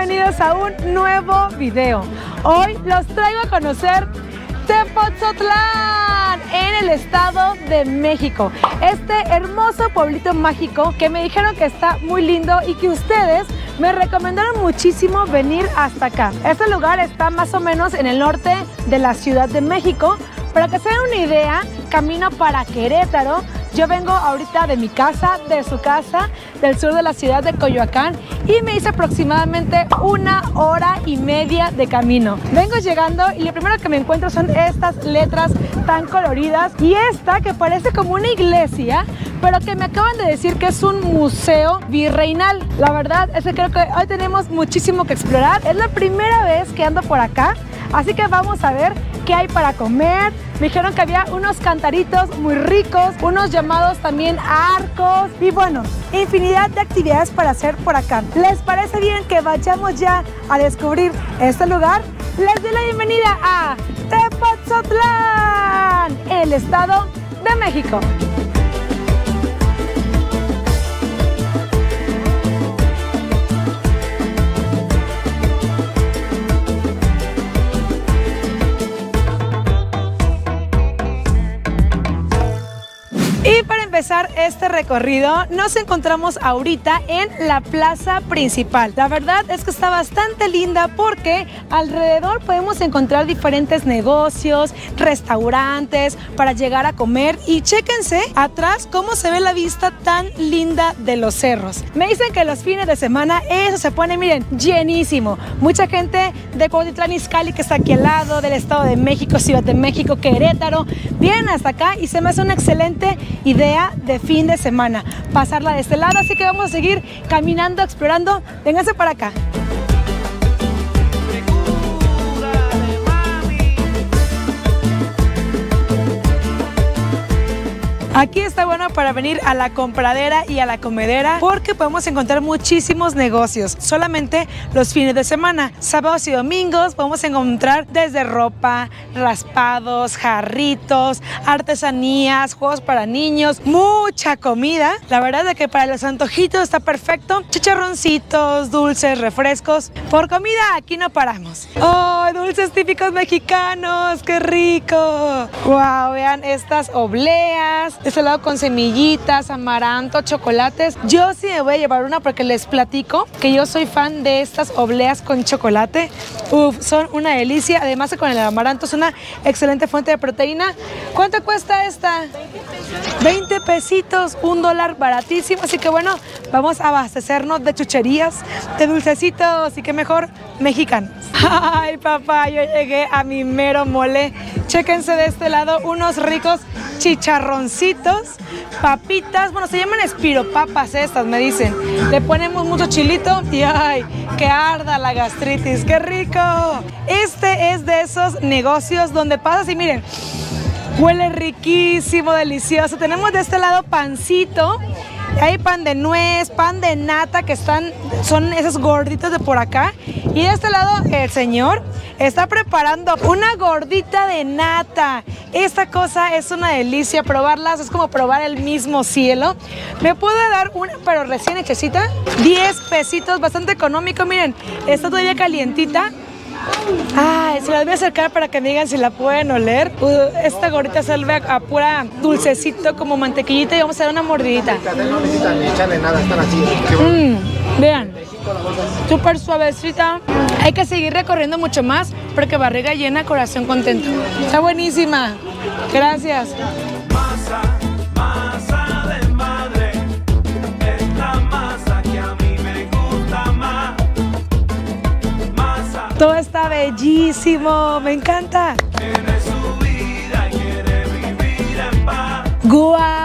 bienvenidos a un nuevo video. Hoy los traigo a conocer Tepoztlán en el Estado de México. Este hermoso pueblito mágico que me dijeron que está muy lindo y que ustedes me recomendaron muchísimo venir hasta acá. Este lugar está más o menos en el norte de la Ciudad de México. Para que se den una idea, camino para Querétaro yo vengo ahorita de mi casa, de su casa, del sur de la ciudad de Coyoacán y me hice aproximadamente una hora y media de camino. Vengo llegando y lo primero que me encuentro son estas letras tan coloridas y esta que parece como una iglesia, pero que me acaban de decir que es un museo virreinal. La verdad es que creo que hoy tenemos muchísimo que explorar. Es la primera vez que ando por acá, así que vamos a ver qué hay para comer. Me dijeron que había unos cantaritos muy ricos, unos llamados también arcos y bueno, infinidad de actividades para hacer por acá. ¿Les parece bien que vayamos ya a descubrir este lugar? Les doy la bienvenida a Tepoztlán, el Estado de México. Empezar este recorrido nos encontramos ahorita en la plaza principal. La verdad es que está bastante linda porque alrededor podemos encontrar diferentes negocios, restaurantes para llegar a comer y chéquense atrás cómo se ve la vista tan linda de los cerros. Me dicen que los fines de semana eso se pone, miren, llenísimo. Mucha gente de Cuautitlán Izcalli que está aquí al lado, del Estado de México, Ciudad de México, Querétaro, vienen hasta acá y se me hace una excelente idea de fin de semana, pasarla de este lado, así que vamos a seguir caminando, explorando. Vénganse para acá. Aquí está bueno para venir a la compradera y a la comedera porque podemos encontrar muchísimos negocios, solamente los fines de semana. Sábados y domingos podemos encontrar desde ropa, raspados, jarritos, artesanías, juegos para niños, mucha comida. La verdad es que para los antojitos está perfecto. Chicharroncitos, dulces, refrescos. Por comida aquí no paramos. ¡Oh, dulces típicos mexicanos! ¡Qué rico! ¡Wow! Vean estas obleas este lado con semillitas, amaranto, chocolates. Yo sí me voy a llevar una porque les platico que yo soy fan de estas obleas con chocolate. Uf, son una delicia. Además con el amaranto es una excelente fuente de proteína. ¿Cuánto cuesta esta? 20 pesitos, un dólar baratísimo. Así que bueno, vamos a abastecernos de chucherías, de dulcecitos y qué mejor, mexicanos. Ay, papá, yo llegué a mi mero mole. Chéquense de este lado unos ricos chicharroncitos, papitas, bueno, se llaman espiropapas estas, me dicen. Le ponemos mucho chilito y ¡ay! ¡Que arda la gastritis! ¡Qué rico! Este es de esos negocios donde pasas y miren, huele riquísimo, delicioso. Tenemos de este lado pancito. Hay pan de nuez, pan de nata que están, son esos gorditos de por acá. Y de este lado el señor está preparando una gordita de nata. Esta cosa es una delicia, probarlas es como probar el mismo cielo. ¿Me puede dar una, pero recién hechecita? 10 pesitos, bastante económico. Miren, está todavía calientita. Ay, se las voy a acercar para que me digan si la pueden oler. Uh, esta gorrita salve a, a, pura dulcecito como mantequillita y vamos a dar una mordidita. No necesitan ni echarle nada, están así. Mm, vean, súper suavecita. Hay que seguir recorriendo mucho más porque barriga llena, corazón contento. Está buenísima. Gracias. Masa, masa de madre, es la masa que a mí me gusta más. Masa Todo está bellísimo, me encanta. tiene su vida y quiere vivir en paz. ¡Guau!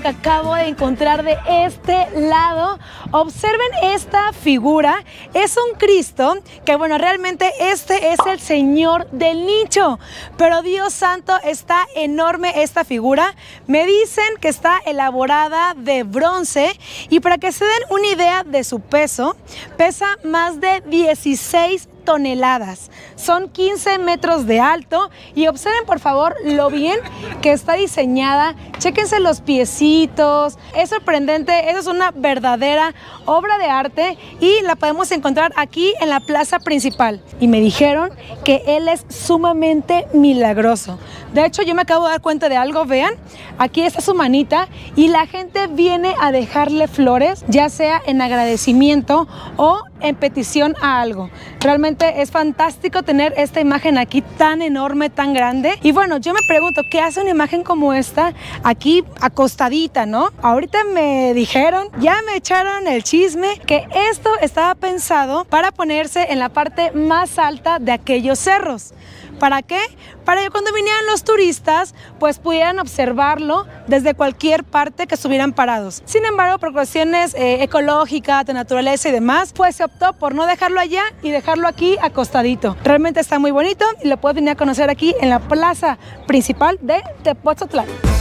Que acabo de encontrar de este lado. Observen esta figura. Es un Cristo que, bueno, realmente este es el Señor del nicho. Pero Dios santo, está enorme esta figura. Me dicen que está elaborada de bronce. Y para que se den una idea de su peso, pesa más de 16 toneladas. Son 15 metros de alto y observen por favor lo bien que está diseñada. Chéquense los piecitos. Es sorprendente, eso es una verdadera obra de arte y la podemos encontrar aquí en la plaza principal. Y me dijeron que él es sumamente milagroso. De hecho, yo me acabo de dar cuenta de algo, vean, aquí está su manita y la gente viene a dejarle flores, ya sea en agradecimiento o en petición a algo. Realmente es fantástico tener esta imagen aquí tan enorme, tan grande. Y bueno, yo me pregunto, ¿qué hace una imagen como esta aquí acostadita, no? Ahorita me dijeron, ya me echaron el chisme, que esto estaba pensado para ponerse en la parte más alta de aquellos cerros. ¿Para qué? Para que cuando vinieran los turistas, pues pudieran observarlo desde cualquier parte que estuvieran parados. Sin embargo, por cuestiones eh, ecológicas, de naturaleza y demás, pues se optó por no dejarlo allá y dejarlo aquí acostadito. Realmente está muy bonito y lo puedes venir a conocer aquí en la plaza principal de Tepoztlán.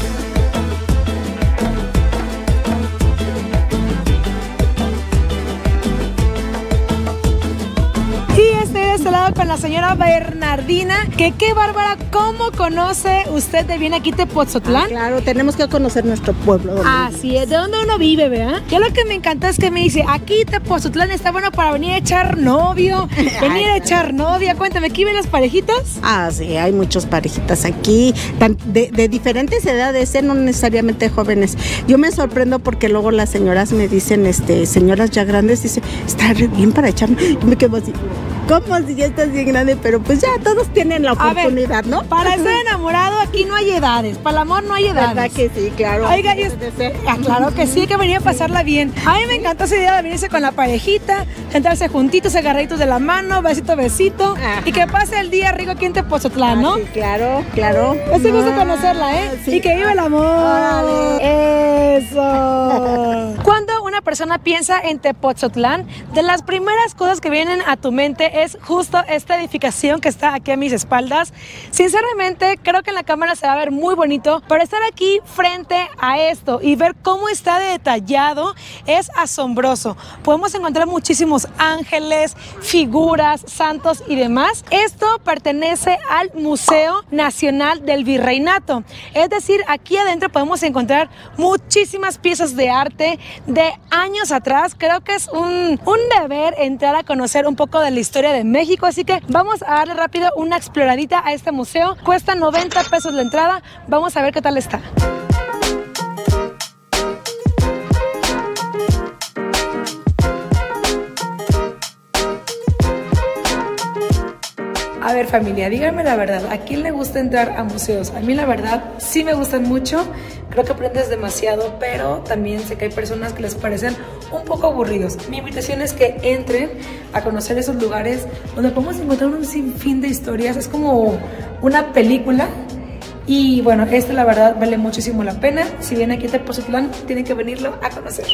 Este lado con la señora Bernardina, que qué bárbara, ¿cómo conoce usted de bien aquí Tepoztlán? Claro, tenemos que conocer nuestro pueblo. Así es, de donde uno vive, ¿verdad? Yo lo que me encantó es que me dice, aquí Tepoztlán está bueno para venir a echar novio, venir a echar novia. Cuéntame, ¿aquí ven las parejitas? Ah, sí, hay muchas parejitas aquí, de, de diferentes edades, ¿eh? no necesariamente jóvenes. Yo me sorprendo porque luego las señoras me dicen, este, señoras ya grandes, dicen, está bien para echarme. Yo me quedo así, ¿cómo si ya estás bien grande? Pero pues ya todos tienen la ver, oportunidad, ¿no? Para estar enamorado aquí no hay edades, para el amor no hay edades. ¿Verdad que sí? Claro. Oiga, y ser. Ah, claro que sí, que venir a pasarla bien. A mí me encantó esa idea de venirse con la parejita, sentarse juntitos, agarraditos de la mano, besito, besito, Ajá. y que pase el día rico aquí en Tepozotlán, ¿no? Ah, sí, claro, claro. Es un gusto Ah, conocerla, ¿eh? sí. Y que viva el amor. Órale. Eso. Persona piensa en Tepoztlán, de las primeras cosas que vienen a tu mente es justo esta edificación que está aquí a mis espaldas. Sinceramente, creo que en la cámara se va a ver muy bonito, pero estar aquí frente a esto y ver cómo está detallado es asombroso. Podemos encontrar muchísimos ángeles, figuras, santos y demás. Esto pertenece al Museo Nacional del Virreinato. Es decir, aquí adentro podemos encontrar muchísimas piezas de arte de años atrás. Creo que es un, un deber entrar a conocer un poco de la historia de México, así que vamos a darle rápido una exploradita a este museo. Cuesta 90 pesos la entrada. Vamos a ver qué tal está. A ver familia, díganme la verdad, ¿a quién le gusta entrar a museos? A mí la verdad sí me gustan mucho, creo que aprendes demasiado, pero también sé que hay personas que les parecen un poco aburridos. Mi invitación es que entren a conocer esos lugares donde podemos encontrar un sinfín de historias, es como una película. Y bueno, este la verdad vale muchísimo la pena. Si vienen aquí a Tepozotlán, tienen que venirlo a conocer.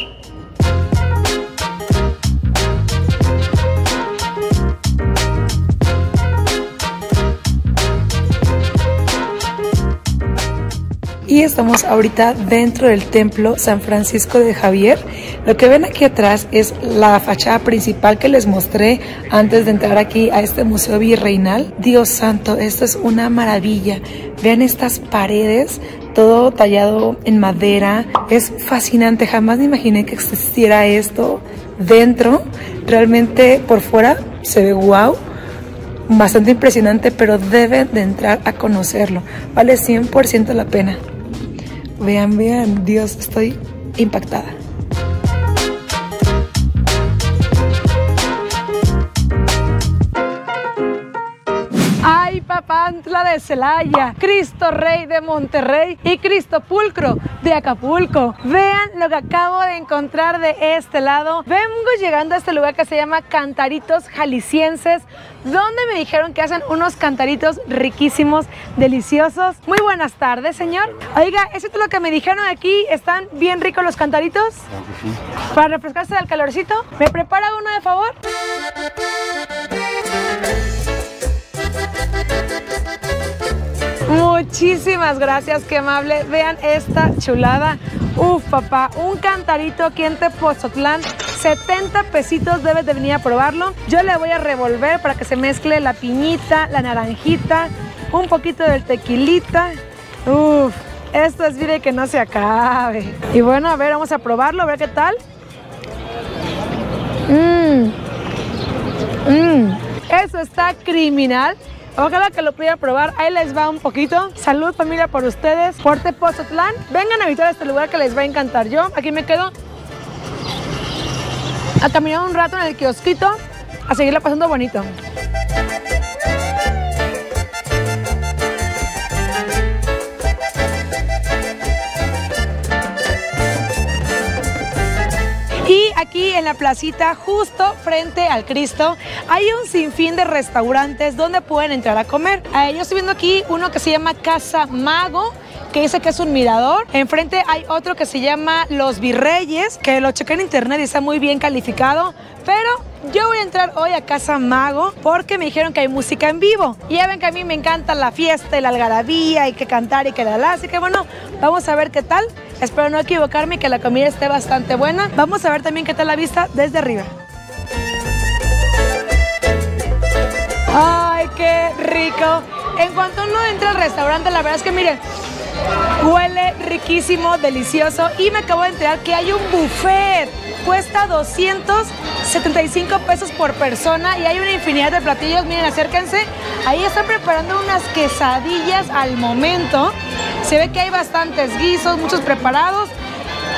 Y estamos ahorita dentro del templo San Francisco de Javier. Lo que ven aquí atrás es la fachada principal que les mostré antes de entrar aquí a este museo virreinal. Dios santo, esto es una maravilla. Vean estas paredes, todo tallado en madera. Es fascinante, jamás me imaginé que existiera esto dentro. Realmente por fuera se ve wow bastante impresionante, pero deben de entrar a conocerlo. Vale 100% la pena. Vean, vean, Dios, estoy impactada. Papantla de Celaya, Cristo Rey de Monterrey y Cristo Pulcro de Acapulco. Vean lo que acabo de encontrar de este lado. Vengo llegando a este lugar que se llama Cantaritos Jaliscienses, donde me dijeron que hacen unos cantaritos riquísimos, deliciosos. Muy buenas tardes, señor. Oiga, ¿eso es lo que me dijeron aquí? ¿Están bien ricos los cantaritos? Para refrescarse del calorcito. ¿Me prepara uno de favor? Muchísimas gracias, qué amable. Vean esta chulada. Uf, papá, un cantarito aquí en Tepozotlán 70 pesitos debes de venir a probarlo. Yo le voy a revolver para que se mezcle la piñita, la naranjita, un poquito del tequilita. Uf, esto es y que no se acabe. Y bueno, a ver, vamos a probarlo, a ver qué tal. Mmm. Mmm. Eso está criminal. Ojalá que lo pudiera probar. Ahí les va un poquito. Salud familia por ustedes. Por Tepozotlán. Vengan a visitar este lugar que les va a encantar. Yo aquí me quedo a caminar un rato en el kiosquito a seguirla pasando bonito. En la placita, justo frente al Cristo, hay un sinfín de restaurantes donde pueden entrar a comer. Eh, yo estoy viendo aquí uno que se llama Casa Mago que dice que es un mirador. Enfrente hay otro que se llama Los Virreyes, que lo chequé en internet y está muy bien calificado. Pero yo voy a entrar hoy a Casa Mago porque me dijeron que hay música en vivo. Y ya ven que a mí me encanta la fiesta y la algarabía y que cantar y que la Así que bueno, vamos a ver qué tal. Espero no equivocarme y que la comida esté bastante buena. Vamos a ver también qué tal la vista desde arriba. ¡Ay, qué rico! En cuanto uno entra al restaurante, la verdad es que miren, huele riquísimo, delicioso y me acabo de enterar que hay un buffet. Cuesta 275 pesos por persona y hay una infinidad de platillos. Miren, acérquense. Ahí están preparando unas quesadillas al momento. Se ve que hay bastantes guisos, muchos preparados.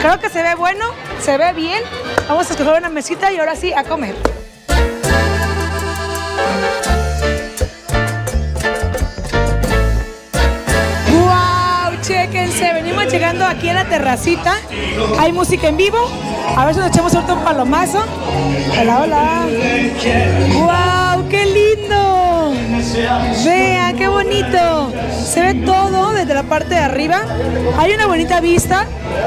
Creo que se ve bueno, se ve bien. Vamos a escoger una mesita y ahora sí a comer. Llegando aquí a la terracita. Hay música en vivo. A ver si nos echamos un palomazo. Hola, hola. ¡Wow! ¡Qué lindo! Vean, qué bonito. Se ve todo desde la parte de arriba. Hay una bonita vista.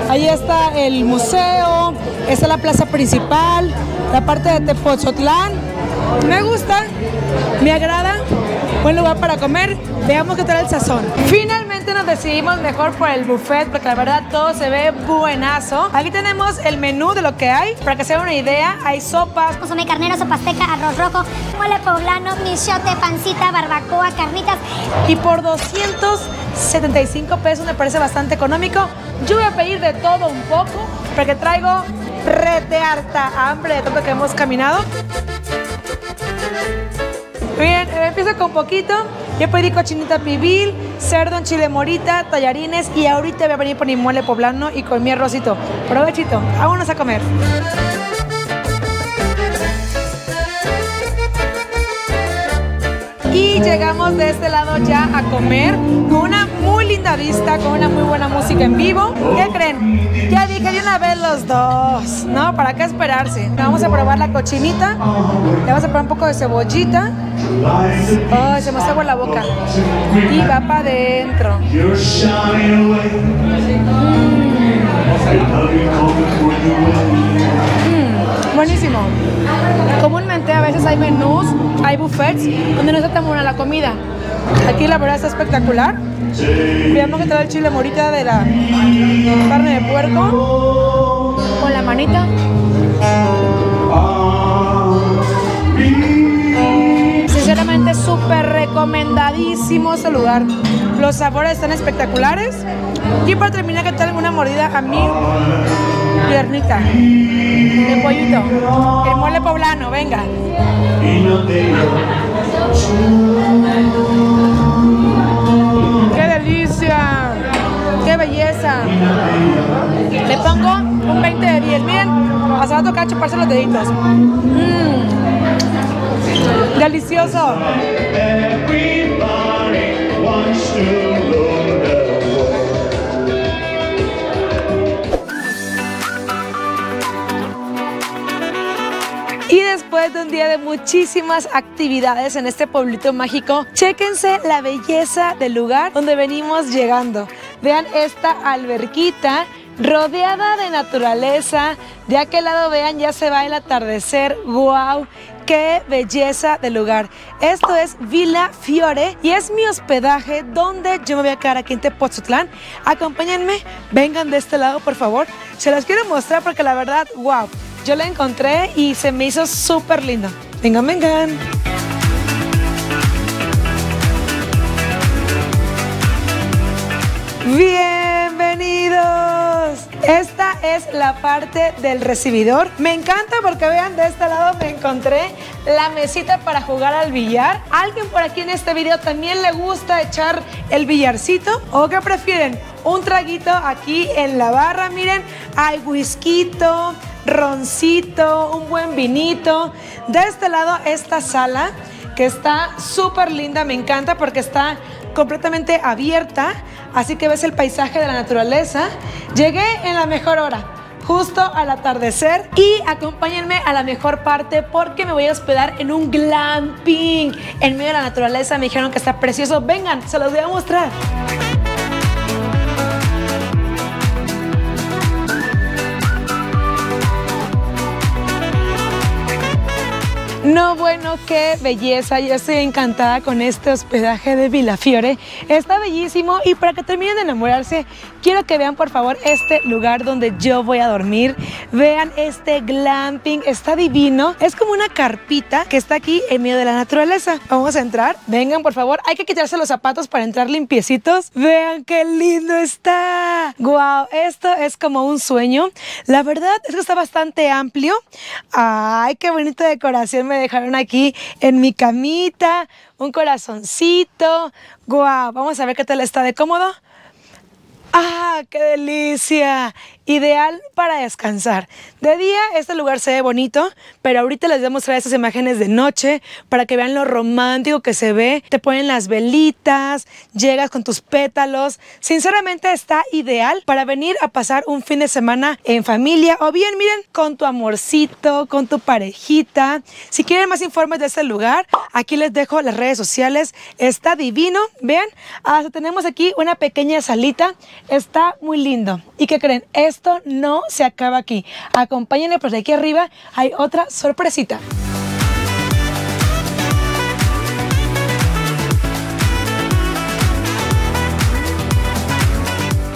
Ahí está el museo, está la plaza principal, la parte de Tepozotlán. Me gusta, me agrada. Buen lugar para comer. Veamos qué tal el sazón. Finalmente nos decidimos mejor por el buffet porque la verdad todo se ve buenazo. Aquí tenemos el menú de lo que hay. Para que se den una idea, hay sopas, Consomé carnero, sopa azteca, arroz rojo, mole poblano, michote, pancita, barbacoa, carnitas. y por 275 pesos me parece bastante económico. Yo voy a pedir de todo un poco porque traigo rete harta hambre de tanto que hemos caminado. Bien, empiezo con poquito. Yo pedí cochinita pibil, cerdo en chile morita, tallarines y ahorita voy a venir por mi mole poblano y con mi arrocito. Provechito, vámonos a comer. Y llegamos de este lado ya a comer con una linda vista, con una muy buena música en vivo. ¿Qué creen? Ya dije de una vez los dos, ¿no? ¿Para qué esperarse? Vamos a probar la cochinita, le vamos a poner un poco de cebollita. Ay, se me hace agua la boca. Y va para adentro. Mm, buenísimo. Comúnmente a veces hay menús, hay buffets donde no está tan buena la comida. Aquí la verdad está espectacular. Veamos que trae el chile morita de la carne de puerco con la manita. Sinceramente súper recomendadísimo este lugar. Los sabores están espectaculares. Y para terminar, que tal una mordida a mi piernita de pollito? El mole poblano, venga. Mm. ¡Delicioso! Y después de un día de muchísimas actividades en este pueblito mágico, chéquense la belleza del lugar donde venimos llegando. Vean esta alberquita rodeada de naturaleza. De aquel lado vean ya se va el atardecer. ¡Wow! ¡Qué belleza del lugar! Esto es Villa Fiore y es mi hospedaje donde yo me voy a quedar aquí en Tepoztlán. Acompáñenme, vengan de este lado por favor. Se los quiero mostrar porque la verdad, wow. yo la encontré y se me hizo súper lindo. Vengan, vengan. Bienvenidos. Esta es la parte del recibidor. Me encanta porque vean, de este lado me encontré la mesita para jugar al billar. ¿Alguien por aquí en este video también le gusta echar el billarcito? ¿O qué prefieren? Un traguito aquí en la barra, miren, hay whisky, roncito, un buen vinito. De este lado, esta sala que está súper linda, me encanta porque está completamente abierta, así que ves el paisaje de la naturaleza. Llegué en la mejor hora, justo al atardecer y acompáñenme a la mejor parte porque me voy a hospedar en un glamping en medio de la naturaleza. Me dijeron que está precioso. Vengan, se los voy a mostrar. No, bueno, qué belleza. Yo estoy encantada con este hospedaje de Villafiore. Está bellísimo y para que terminen de enamorarse, quiero que vean por favor este lugar donde yo voy a dormir. Vean este glamping, está divino. Es como una carpita que está aquí en medio de la naturaleza. Vamos a entrar. Vengan, por favor. Hay que quitarse los zapatos para entrar limpiecitos. Vean qué lindo está. Wow, esto es como un sueño. La verdad es que está bastante amplio. Ay, qué bonita decoración me dejaron aquí en mi camita. Un corazoncito. Guau, vamos a ver qué tal está de cómodo. ¡Ah, qué delicia! Ideal para descansar. De día este lugar se ve bonito, pero ahorita les voy a mostrar estas imágenes de noche para que vean lo romántico que se ve. Te ponen las velitas, llegas con tus pétalos. Sinceramente está ideal para venir a pasar un fin de semana en familia o bien, miren, con tu amorcito, con tu parejita. Si quieren más informes de este lugar, aquí les dejo las redes sociales. Está divino, vean. Hasta tenemos aquí una pequeña salita. Está muy lindo. ¿Y qué creen? Esto no se acaba aquí. Acompáñenme porque aquí arriba hay otra sorpresita.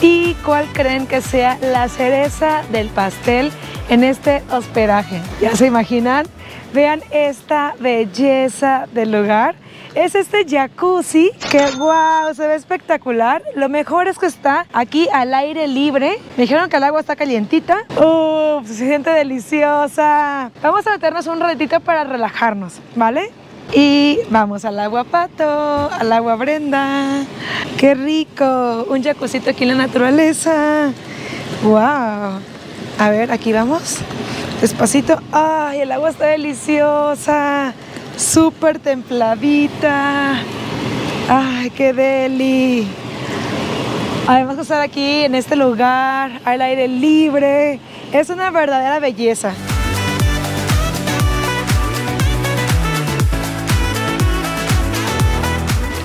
¿Y cuál creen que sea la cereza del pastel en este hospedaje? ¿Ya se imaginan? Vean esta belleza del lugar. Es este jacuzzi que, wow, se ve espectacular. Lo mejor es que está aquí al aire libre. Me dijeron que el agua está calientita. Uf, se siente deliciosa. Vamos a meternos un ratito para relajarnos, ¿vale? Y vamos al agua Pato, al agua Brenda. ¡Qué rico! Un jacuzzi aquí en la naturaleza. ¡Wow! A ver, aquí vamos. Despacito. ¡Ay, el agua está deliciosa! Súper templadita. ¡Ay, qué deli! Además de estar aquí en este lugar, al aire libre, es una verdadera belleza.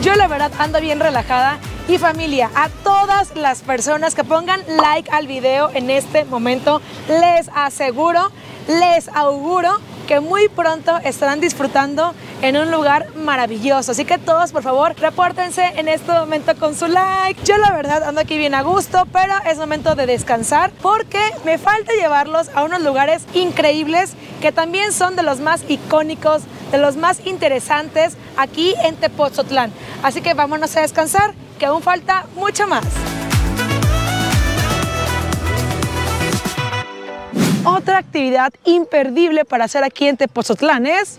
Yo la verdad ando bien relajada y familia, a todas las personas que pongan like al video en este momento, les aseguro, les auguro que muy pronto estarán disfrutando en un lugar maravilloso. Así que todos, por favor, repórtense en este momento con su like. Yo la verdad ando aquí bien a gusto, pero es momento de descansar porque me falta llevarlos a unos lugares increíbles que también son de los más icónicos, de los más interesantes aquí en Tepoztlán. Así que vámonos a descansar, que aún falta mucho más. Otra actividad imperdible para hacer aquí en Tepoztlán es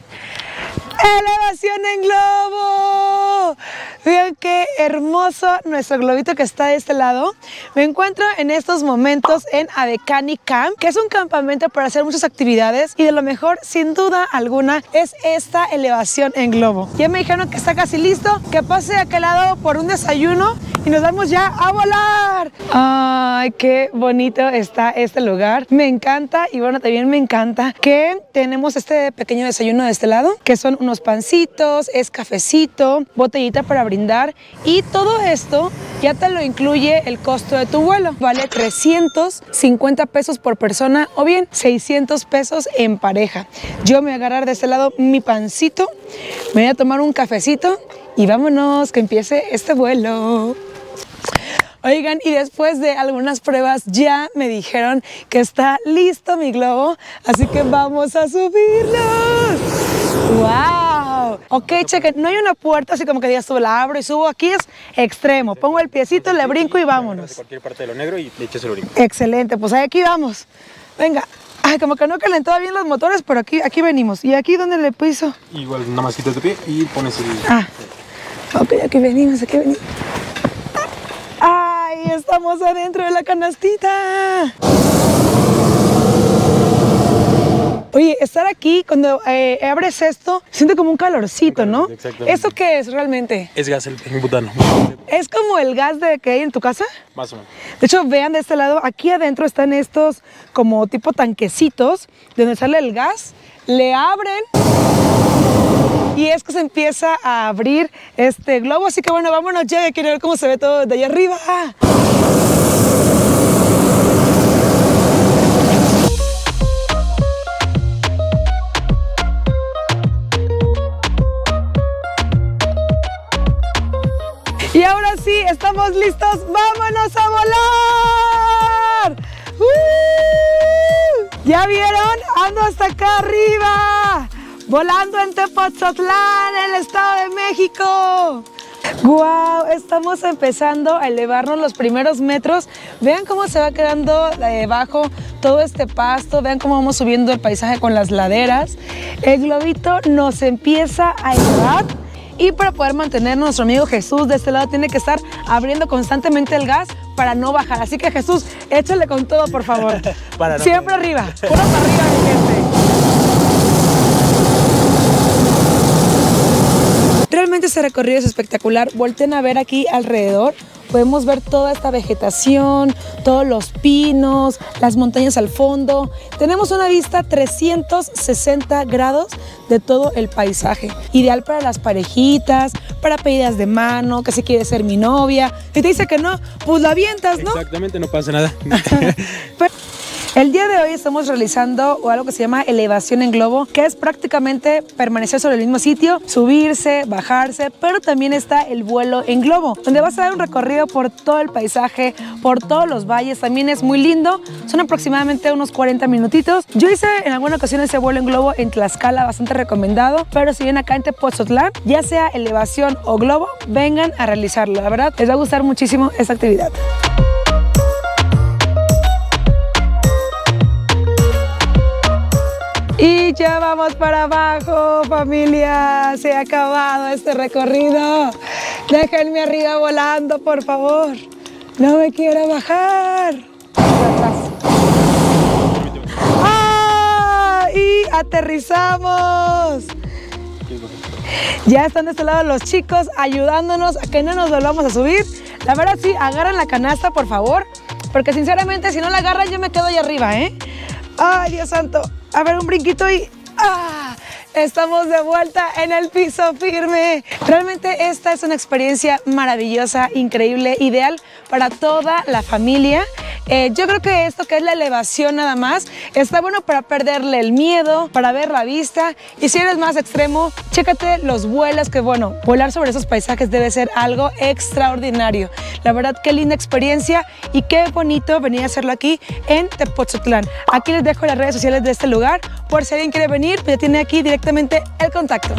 elevación en globo. Vean qué hermoso nuestro globito que está de este lado. Me encuentro en estos momentos en Adecani Camp, que es un campamento para hacer muchas actividades y de lo mejor, sin duda alguna, es esta elevación en globo. Ya me dijeron que está casi listo, que pase a aquel lado por un desayuno y nos vamos ya a volar. Ay, qué bonito está este lugar. Me encanta y bueno, también me encanta que tenemos este pequeño desayuno de este lado, que son unos pancitos, es cafecito, botellita para brindar y todo esto ya te lo incluye el costo de tu vuelo. Vale 350 pesos por persona o bien 600 pesos en pareja. Yo me voy a agarrar de este lado mi pancito, me voy a tomar un cafecito y vámonos que empiece este vuelo. Oigan, y después de algunas pruebas ya me dijeron que está listo mi globo, así que vamos a subirlo. ¡Wow! Ok, chequen, no hay una puerta así como que digas la abro y subo. Aquí es extremo. Pongo el piecito, le brinco y vámonos. cualquier parte de lo negro y le echas el brinco. Excelente, pues ahí aquí vamos. Venga. Ay, como que no calentaba bien los motores, pero aquí, aquí venimos. ¿Y aquí dónde le piso? Igual nada más quitas de pie y pones el... Ah, ok, aquí venimos, aquí venimos. ¡Ay, estamos adentro de la canastita! Oye, estar aquí, cuando eh, abres esto, siente como un calorcito, ¿no? Exactamente. ¿Esto qué es realmente? Es gas el butano. ¿Es como el gas de que hay en tu casa? Más o menos. De hecho, vean de este lado, aquí adentro están estos como tipo tanquecitos de donde sale el gas. Le abren y es que se empieza a abrir este globo. Así que bueno, vámonos ya, quiero ver cómo se ve todo de allá arriba. Y ahora sí, estamos listos. ¡Vámonos a volar! ¡Uh! ¿Ya vieron? Ando hasta acá arriba. Volando en Tepoztlán, en el Estado de México. ¡Guau! Estamos empezando a elevarnos los primeros metros. Vean cómo se va quedando debajo todo este pasto. Vean cómo vamos subiendo el paisaje con las laderas. El globito nos empieza a elevar. Y para poder mantener nuestro amigo Jesús de este lado tiene que estar abriendo constantemente el gas para no bajar. Así que Jesús, échale con todo, por favor. Para no Siempre arriba. Puro para arriba, gente. Realmente ese recorrido es espectacular. Volten a ver aquí alrededor. Podemos ver toda esta vegetación, todos los pinos, las montañas al fondo. Tenemos una vista 360 grados de todo el paisaje. Ideal para las parejitas, para pedidas de mano, que si quiere ser mi novia. Y te dice que no, pues la avientas, ¿no? Exactamente, no pasa nada. Pero el día de hoy estamos realizando algo que se llama elevación en globo, que es prácticamente permanecer sobre el mismo sitio, subirse, bajarse, pero también está el vuelo en globo, donde vas a dar un recorrido por todo el paisaje, por todos los valles, también es muy lindo, son aproximadamente unos 40 minutitos. Yo hice en alguna ocasión ese vuelo en globo en Tlaxcala, bastante recomendado, pero si vienen acá en Tepoztlán, ya sea elevación o globo, vengan a realizarlo, la verdad les va a gustar muchísimo esta actividad. Y ya vamos para abajo, familia. Se ha acabado este recorrido. Déjenme arriba volando, por favor. No me quiero bajar. ¡Ah! Y aterrizamos. Ya están de este lado los chicos ayudándonos a que no nos volvamos a subir. La verdad sí, agarran la canasta, por favor. Porque sinceramente, si no la agarran, yo me quedo ahí arriba, ¿eh? Ay, Dios santo. A ver, un brinquito y... ¡Ah! Estamos de vuelta en el piso firme. Realmente esta es una experiencia maravillosa, increíble, ideal para toda la familia. Eh, yo creo que esto que es la elevación nada más, está bueno para perderle el miedo, para ver la vista. Y si eres más extremo, chécate los vuelos, que bueno, volar sobre esos paisajes debe ser algo extraordinario. La verdad, qué linda experiencia y qué bonito venir a hacerlo aquí en Tepoztlán. Aquí les dejo las redes sociales de este lugar, por si alguien quiere venir, pues ya tiene aquí directamente el contacto.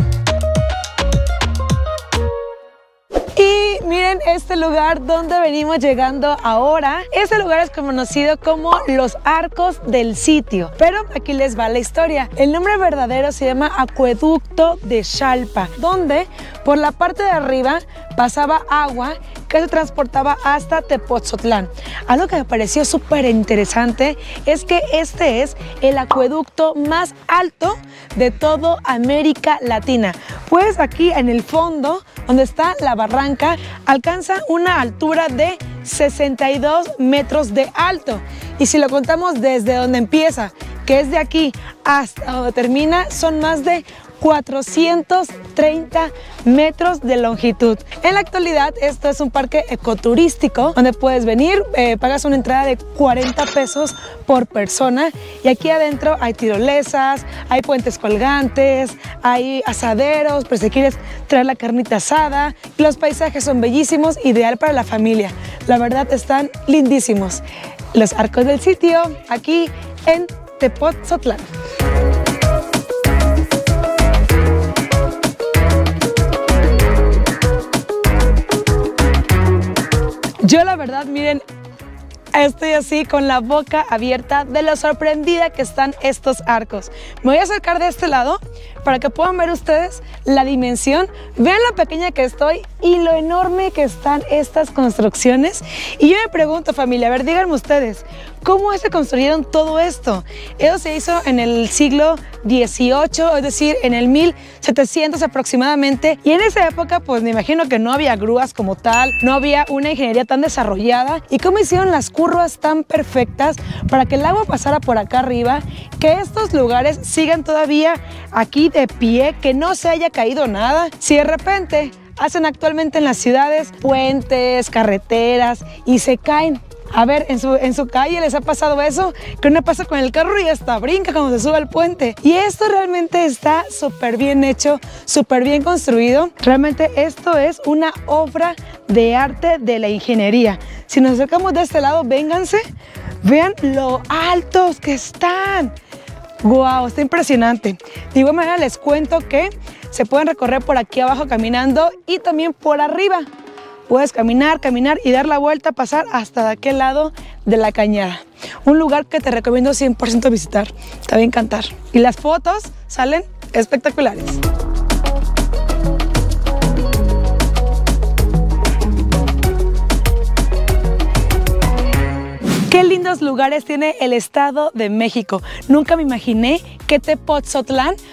Y miren este lugar donde venimos llegando ahora. Este lugar es conocido como los arcos del sitio. Pero aquí les va la historia. El nombre verdadero se llama Acueducto de Xalpa, donde por la parte de arriba pasaba agua que se transportaba hasta Tepoztlán. Algo que me pareció súper interesante es que este es el acueducto más alto de toda América Latina. Pues aquí en el fondo, donde está la barranca, alcanza una altura de 62 metros de alto. Y si lo contamos desde donde empieza, que es de aquí hasta donde termina, son más de 430 metros de longitud. En la actualidad, esto es un parque ecoturístico donde puedes venir, eh, pagas una entrada de 40 pesos por persona y aquí adentro hay tirolesas, hay puentes colgantes, hay asaderos, pues si quieres traer la carnita asada. Los paisajes son bellísimos, ideal para la familia. La verdad están lindísimos. Los arcos del sitio aquí en Tepoztlán. Yo la verdad, miren, estoy así con la boca abierta de lo sorprendida que están estos arcos. Me voy a acercar de este lado para que puedan ver ustedes la dimensión. Vean lo pequeña que estoy y lo enorme que están estas construcciones. Y yo me pregunto, familia, a ver, díganme ustedes, ¿cómo se construyeron todo esto? Eso se hizo en el siglo XVIII, es decir, en el 1700 aproximadamente. Y en esa época, pues me imagino que no había grúas como tal, no había una ingeniería tan desarrollada. ¿Y cómo hicieron las curvas tan perfectas para que el agua pasara por acá arriba? Que estos lugares sigan todavía aquí de pie, que no se haya caído nada. Si de repente hacen actualmente en las ciudades puentes, carreteras y se caen. A ver, en su, en su calle les ha pasado eso, que uno pasa con el carro y hasta brinca cuando se sube al puente. Y esto realmente está súper bien hecho, súper bien construido. Realmente esto es una obra de arte de la ingeniería. Si nos acercamos de este lado, vénganse, vean lo altos que están. ¡Wow! Está impresionante. De igual manera les cuento que se pueden recorrer por aquí abajo caminando y también por arriba. Puedes caminar, caminar y dar la vuelta, pasar hasta de aquel lado de la cañada. Un lugar que te recomiendo 100% visitar. Te va a encantar. Y las fotos salen espectaculares. Qué lindos lugares tiene el Estado de México. Nunca me imaginé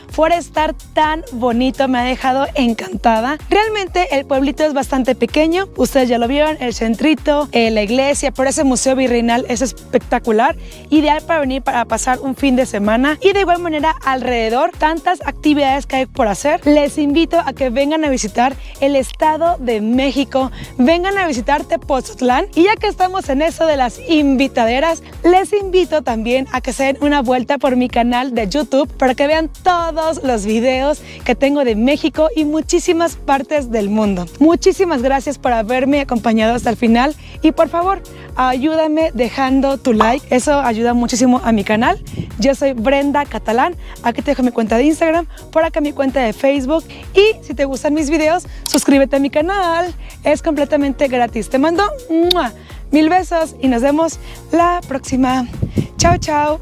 fuera a estar tan bonito. Me ha dejado encantada. Realmente el pueblito es bastante pequeño. Ustedes ya lo vieron, el centrito, eh, la iglesia, por ese museo virreinal es espectacular. Ideal para venir para pasar un fin de semana. Y de igual manera alrededor, tantas actividades que hay por hacer. Les invito a que vengan a visitar el Estado de México. Vengan a visitar Tepoztlán. Y ya que estamos en eso de las invitaciones, les invito también a que se den una vuelta por mi canal de YouTube para que vean todos los videos que tengo de México y muchísimas partes del mundo. Muchísimas gracias por haberme acompañado hasta el final y por favor ayúdame dejando tu like, eso ayuda muchísimo a mi canal. Yo soy Brenda Catalán, aquí te dejo mi cuenta de Instagram, por acá mi cuenta de Facebook y si te gustan mis videos, suscríbete a mi canal, es completamente gratis. Te mando. Mil besos y nos vemos la próxima. Chao, chao.